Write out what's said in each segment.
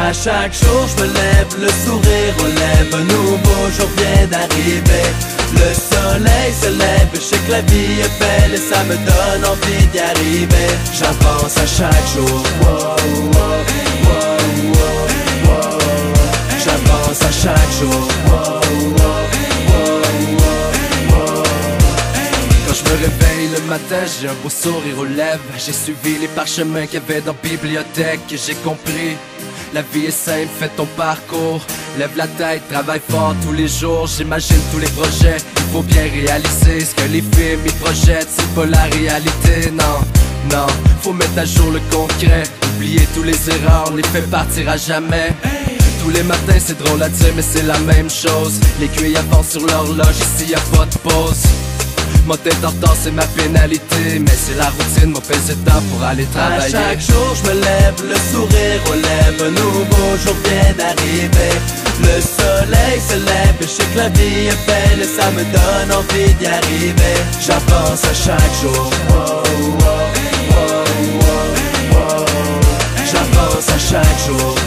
À chaque jour je me lève, le sourire relève. Un nouveau jour vient d'arriver. Le soleil se lève, je sais que la vie est belle Et ça me donne envie d'y arriver. J'avance à chaque jour. J'avance à chaque jour. Quand je me réveille le matin, j'ai un beau sourire aux lèvres. J'ai suivi les parchemins qu'il y avait dans la bibliothèque. Et j'ai compris. La vie est simple, fais ton parcours. Lève la tête, travaille fort tous les jours. J'imagine tous les projets. Il faut bien réaliser ce que les films y projettent. C'est pas la réalité, non. Non, faut mettre à jour le concret. Oublier tous les erreurs, on les fait partir à jamais. Tous les matins, c'est drôle à dire, mais c'est la même chose. L'aiguille avance sur l'horloge, ici y a pas de pause. Mon tête en c'est ma pénalité. Mais c'est la routine, mon pèse temps pour aller travailler. chaque jour je me lève, le sourire relève Un nouveau jour vient d'arriver. Le soleil se lève, je sais que la vie est belle Et ça me donne envie d'y arriver. J'avance à chaque jour. J'avance à chaque jour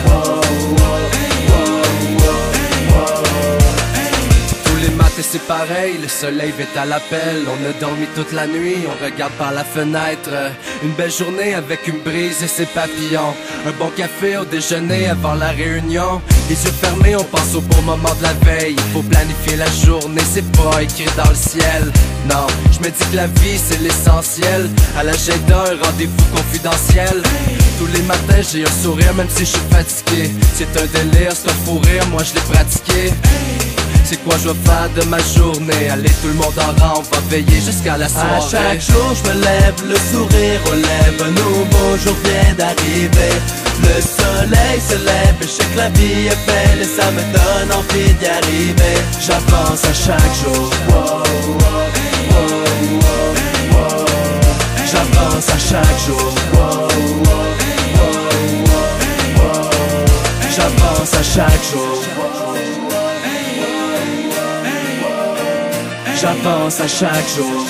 C'est pareil, le soleil vient à l'appel. On a dormi toute la nuit, on regarde par la fenêtre. Une belle journée avec une brise et ses papillons. Un bon café au déjeuner avant la réunion. Les yeux fermés, on pense au beau moment de la veille. Il faut planifier la journée, c'est pas écrit dans le ciel. Non, je me dis que la vie c'est l'essentiel. À l'agenda, un rendez-vous confidentiel. Tous les matins j'ai un sourire même si je suis fatigué. C'est un délire, c'est un fou rire, moi je l'ai pratiqué c'est quoi je vais faire de ma journée. Allez tout le monde en rang, on va veiller jusqu'à la À soirée. chaque jour je me lève, le sourire relève Un nouveau jour vient d'arriver. Le soleil se lève, je sais que la vie est belle Et ça me donne envie d'y arriver. J'avance à chaque jour. J'avance à chaque jour. J'avance à chaque jour J'avance à chaque jour